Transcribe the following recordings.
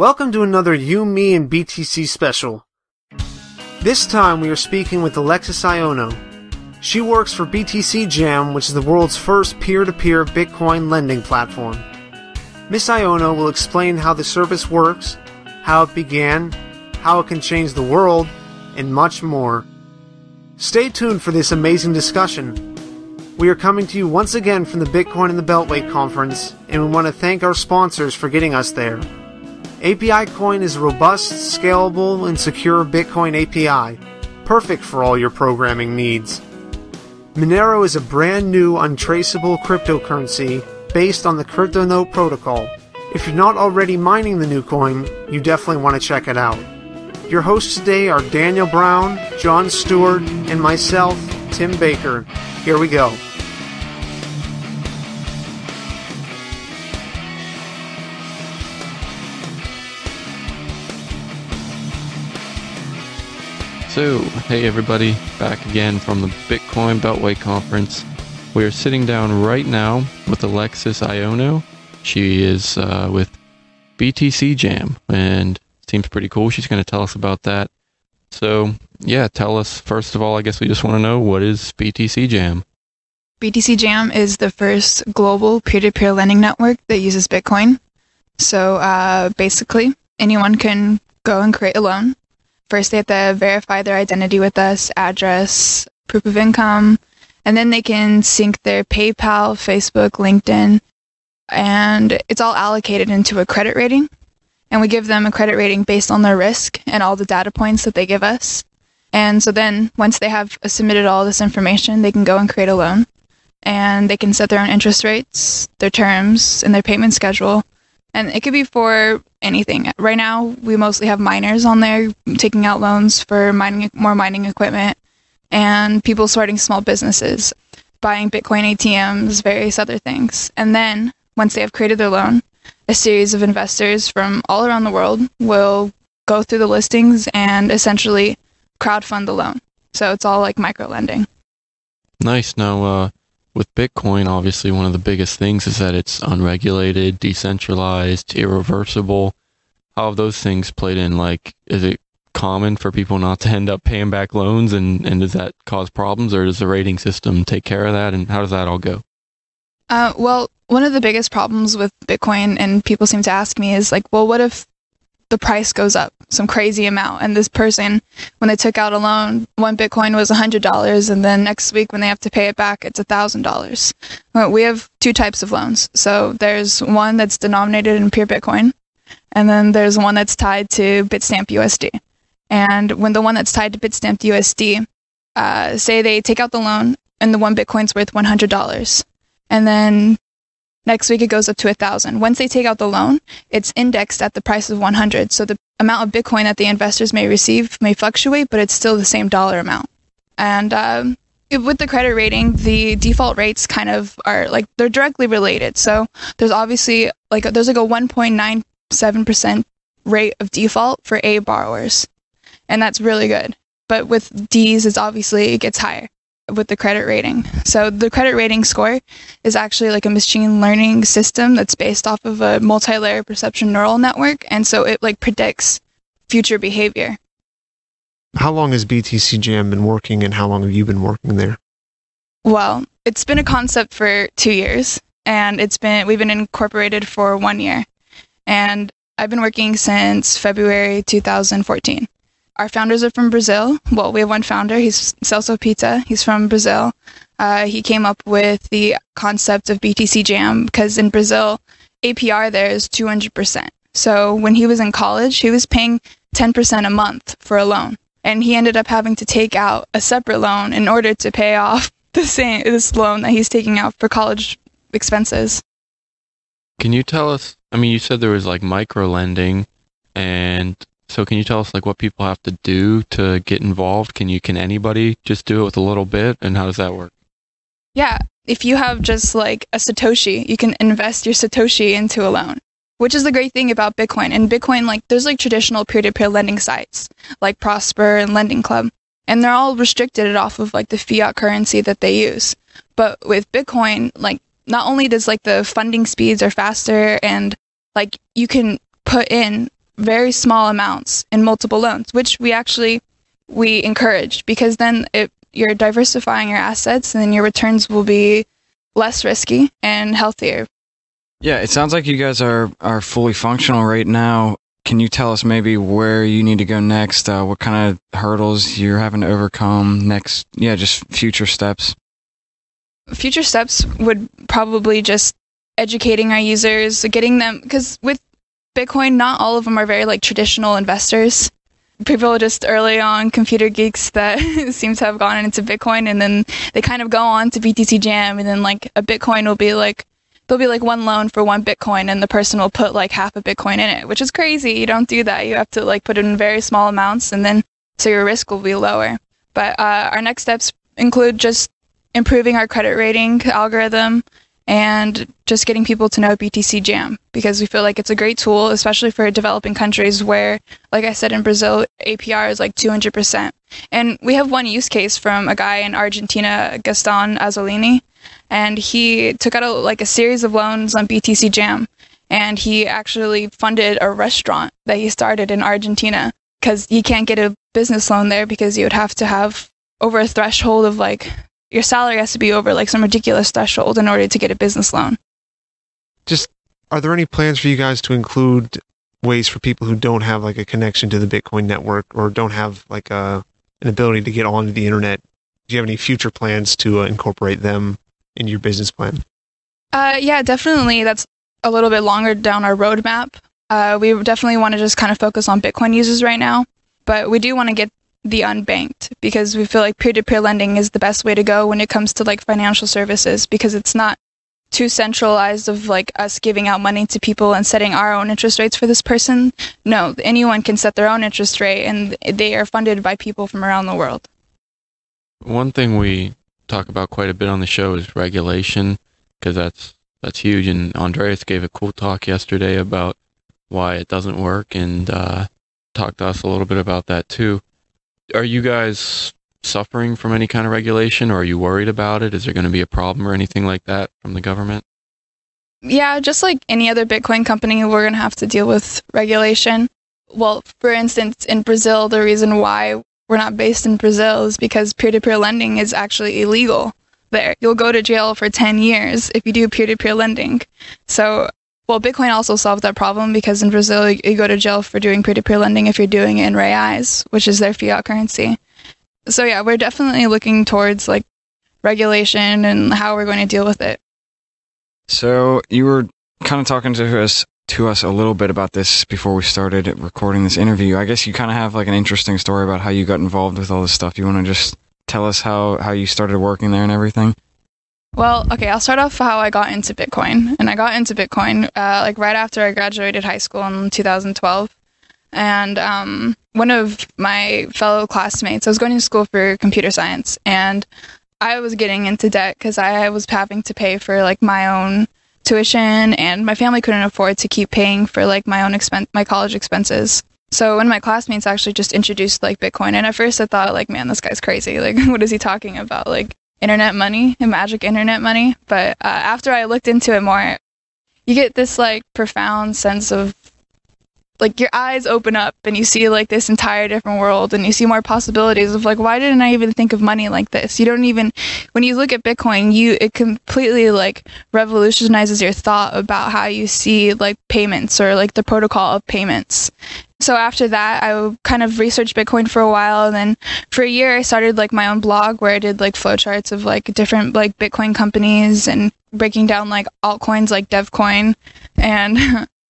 Welcome to another You, Me, and BTC special. This time we are speaking with Alexis Aiono. She works for BTC Jam, which is the world's first peer to peer Bitcoin lending platform. Miss Aiono will explain how the service works, how it began, how it can change the world, and much more. Stay tuned for this amazing discussion. We are coming to you once again from the Bitcoin in the Beltway conference, and we want to thank our sponsors for getting us there. API Coin is a robust, scalable, and secure Bitcoin API, perfect for all your programming needs. Monero is a brand new, untraceable cryptocurrency based on the CryptoNote protocol. If you're not already mining the new coin, you definitely want to check it out. Your hosts today are Daniel Brown, John Stuart, and myself, Tim Baker. Here we go. So, hey everybody, back again from the Bitcoin Beltway Conference. We are sitting down right now with Alexis Aiono. She is uh, with BTC Jam and seems pretty cool. She's going to tell us about that. So, yeah, tell us, first of all, I guess we just want to know what is BTC Jam? BTC Jam is the first global peer to peer lending network that uses Bitcoin. So, uh, basically, anyone can go and create a loan First, they have to verify their identity with us, address, proof of income, and then they can sync their PayPal, Facebook, LinkedIn, and it's all allocated into a credit rating. And we give them a credit rating based on their risk and all the data points that they give us. And so then, once they have submitted all this information, they can go and create a loan. And they can set their own interest rates, their terms, and their payment schedule. And it could be for anything. Right now, we mostly have miners on there taking out loans for mining more mining equipment, and people starting small businesses, buying Bitcoin ATMs, various other things. And then once they have created their loan, a series of investors from all around the world will go through the listings and essentially crowdfund the loan. So it's all like micro lending. Nice. Now, uh, with Bitcoin, obviously, one of the biggest things is that it's unregulated, decentralized, irreversible. How have those things played in? Like, is it common for people not to end up paying back loans, and, and does that cause problems, or does the rating system take care of that, and how does that all go? Uh, well, one of the biggest problems with Bitcoin, and people seem to ask me, is like, well, what if the price goes up some crazy amount. And this person, when they took out a loan, one Bitcoin was $100, and then next week when they have to pay it back, it's $1,000. We have two types of loans. So there's one that's denominated in pure Bitcoin, and then there's one that's tied to Bitstamp USD. And when the one that's tied to Bitstamp USD, uh, say they take out the loan and the one Bitcoin's worth $100. And then Next week it goes up to a thousand. Once they take out the loan, it's indexed at the price of 100. So the amount of Bitcoin that the investors may receive may fluctuate, but it's still the same dollar amount. And um, with the credit rating, the default rates kind of are like they're directly related. So there's obviously like there's like a 1.97% rate of default for A borrowers, and that's really good. But with D's, it's obviously it gets higher with the credit rating. So the credit rating score is actually like a machine learning system that's based off of a multi-layer perceptron neural network and so it like predicts future behavior. How long has BTC Jam been working and how long have you been working there? Well, it's been a concept for 2 years and it's been we've been incorporated for 1 year. And I've been working since February 2014 our founders are from Brazil. Well, we have one founder. He's Celso Pitta. He's from Brazil. Uh, he came up with the concept of BTC Jam because in Brazil, APR there is 200%. So when he was in college, he was paying 10% a month for a loan. And he ended up having to take out a separate loan in order to pay off the same this loan that he's taking out for college expenses. Can you tell us? I mean, you said there was like micro lending, and so can you tell us like what people have to do to get involved? Can you can anybody just do it with a little bit and how does that work? Yeah, if you have just like a satoshi, you can invest your satoshi into a loan. Which is the great thing about Bitcoin. And Bitcoin like there's like traditional peer-to-peer lending sites like Prosper and Lending Club, and they're all restricted off of like the fiat currency that they use. But with Bitcoin, like not only does like the funding speeds are faster and like you can put in very small amounts in multiple loans, which we actually we encourage because then it, you're diversifying your assets and then your returns will be less risky and healthier. Yeah, it sounds like you guys are are fully functional right now. Can you tell us maybe where you need to go next? Uh, what kind of hurdles you're having to overcome next? Yeah, just future steps. Future steps would probably just educating our users, getting them because with Bitcoin, not all of them are very like traditional investors. People just early on computer geeks that seem to have gone into Bitcoin and then they kind of go on to BTC Jam and then like a Bitcoin will be like there'll be like one loan for one Bitcoin and the person will put like half a Bitcoin in it, which is crazy. You don't do that. You have to like put it in very small amounts and then so your risk will be lower. But uh, our next steps include just improving our credit rating algorithm, and just getting people to know BTC Jam because we feel like it's a great tool, especially for developing countries where, like I said, in Brazil, APR is like 200%. And we have one use case from a guy in Argentina, Gaston Azzolini, and he took out a, like a series of loans on BTC Jam, and he actually funded a restaurant that he started in Argentina because you can't get a business loan there because you would have to have over a threshold of like your salary has to be over like some ridiculous threshold in order to get a business loan. Just are there any plans for you guys to include ways for people who don't have like a connection to the Bitcoin network or don't have like a an ability to get onto the internet? Do you have any future plans to uh, incorporate them in your business plan? Uh, yeah, definitely. That's a little bit longer down our roadmap. Uh, we definitely want to just kind of focus on Bitcoin users right now, but we do want to get the unbanked because we feel like peer-to-peer lending is the best way to go when it comes to like financial services because it's not too centralized of like us giving out money to people and setting our own interest rates for this person. No, anyone can set their own interest rate and they are funded by people from around the world. One thing we talk about quite a bit on the show is regulation because that's that's huge and Andreas gave a cool talk yesterday about why it doesn't work and uh, talked to us a little bit about that too are you guys suffering from any kind of regulation or are you worried about it? Is there going to be a problem or anything like that from the government? Yeah, just like any other Bitcoin company, we're going to have to deal with regulation. Well, for instance, in Brazil, the reason why we're not based in Brazil is because peer to peer lending is actually illegal there. You'll go to jail for 10 years if you do peer to peer lending. So well, Bitcoin also solved that problem because in Brazil, you, go to jail for doing peer-to-peer lending if you're doing it in reais, which is their fiat currency. So yeah, we're definitely looking towards like regulation and how we're going to deal with it. So you were kind of talking to us to us a little bit about this before we started recording this interview. I guess you kind of have like an interesting story about how you got involved with all this stuff. You want to just tell us how how you started working there and everything? Well, okay, I'll start off how I got into Bitcoin. And I got into Bitcoin uh, like right after I graduated high school in 2012. And um, one of my fellow classmates, I was going to school for computer science, and I was getting into debt because I was having to pay for like my own tuition, and my family couldn't afford to keep paying for like my own expense, my college expenses. So one of my classmates actually just introduced like Bitcoin, and at first I thought like, man, this guy's crazy. Like, what is he talking about? Like, internet money and magic internet money. But uh, after I looked into it more, you get this like profound sense of like your eyes open up and you see like this entire different world and you see more possibilities of like why didn't I even think of money like this? You don't even when you look at Bitcoin, you it completely like revolutionizes your thought about how you see like payments or like the protocol of payments so after that i kind of researched bitcoin for a while and then for a year i started like my own blog where i did like flowcharts of like different like bitcoin companies and breaking down like altcoins like devcoin and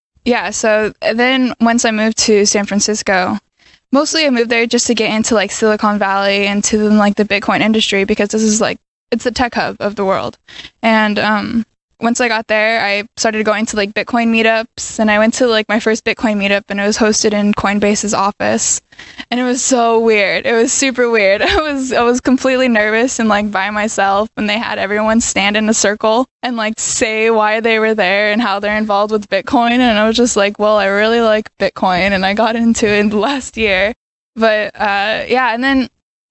yeah so then once i moved to san francisco mostly i moved there just to get into like silicon valley and to like the bitcoin industry because this is like it's the tech hub of the world. And um once I got there, I started going to like Bitcoin meetups and I went to like my first Bitcoin meetup and it was hosted in Coinbase's office. And it was so weird. It was super weird. I was I was completely nervous and like by myself and they had everyone stand in a circle and like say why they were there and how they're involved with Bitcoin and I was just like, well, I really like Bitcoin and I got into it last year. But uh yeah, and then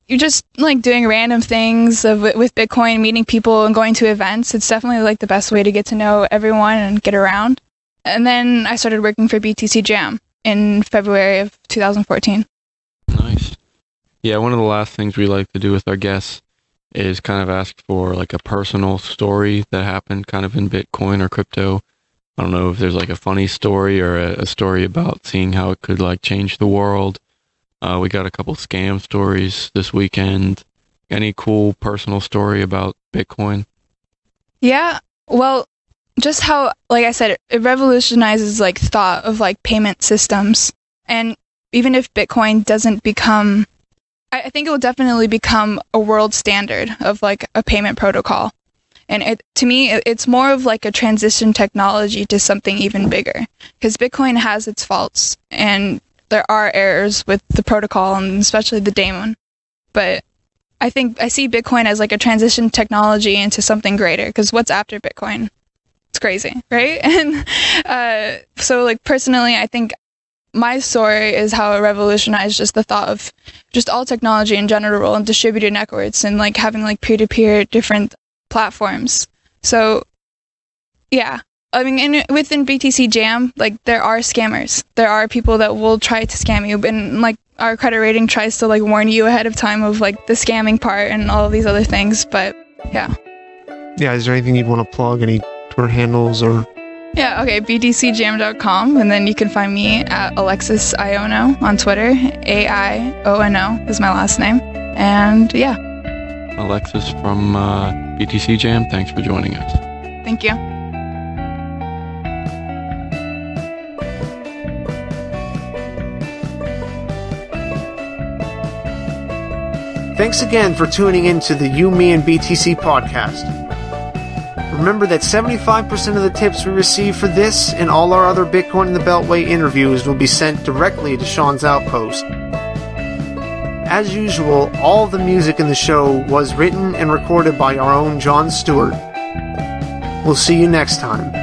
you're just like doing random things of, with Bitcoin, meeting people and going to events. It's definitely like the best way to get to know everyone and get around. And then I started working for BTC Jam. in February of 2014. Nice. Yeah, one of the last things we like to do with our guests is kind of ask for like a personal story that happened kind of in Bitcoin or crypto. I don't know if there's like a funny story or a, a story about seeing how it could like change the world. Uh, we got a couple scam stories this weekend. Any cool personal story about Bitcoin? Yeah. Well, just how, like I said, it revolutionizes like thought of like payment systems. And even if Bitcoin doesn't become, I, I think it will definitely become a world standard of like a payment protocol. And it, to me, it, it's more of like a transition technology to something even bigger. Because Bitcoin has its faults and there are errors with the protocol and especially the daemon. But I think I see Bitcoin as like a transition technology into something greater. Because what's after Bitcoin? It's crazy, right? And uh, so, like personally, I think my story is how it revolutionized just the thought of just all technology in general and distributed networks and like having like peer to peer different platforms. So, yeah. I mean, in, within BTC Jam, like there are scammers. There are people that will try to scam you, and like our credit rating tries to like warn you ahead of time of like the scamming part and all of these other things. But yeah. Yeah, is there anything you'd want to plug? Any Twitter handles or? Yeah, okay, btcjam.com, and then you can find me at Alexis Aiono on Twitter. A I O N O is my last name. And yeah. Alexis from uh, BTC Jam, thanks for joining us. Thank you. Thanks again for tuning in to the You, Me, and BTC podcast. Remember that 75% of the tips we receive for this and all our other Bitcoin in the Beltway interviews will be sent directly to Sean's Outpost. As usual, all the music in the show was written and recorded by our own John Stuart. We'll see you next time.